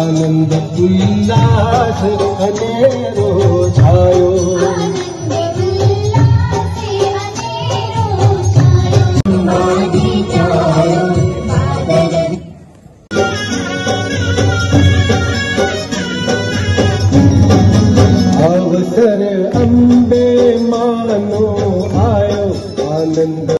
आनंद उल्लास अनेरो छायो अवसर अंबे मानो आयो आनंद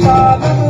Father.